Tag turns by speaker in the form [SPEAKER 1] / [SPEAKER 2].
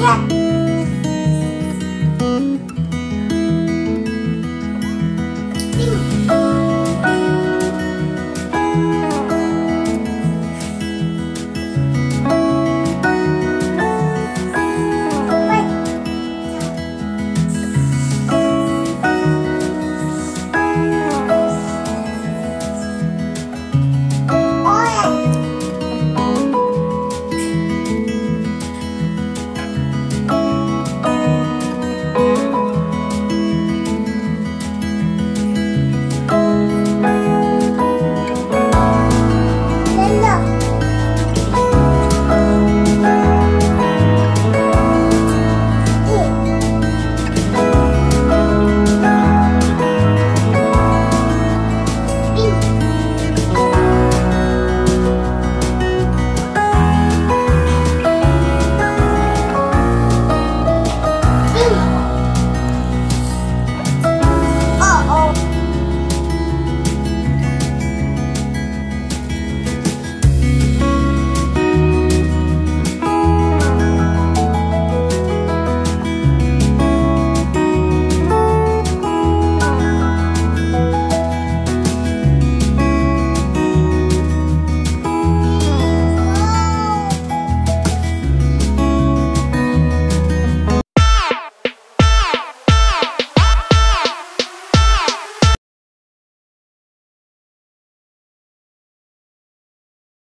[SPEAKER 1] 呀。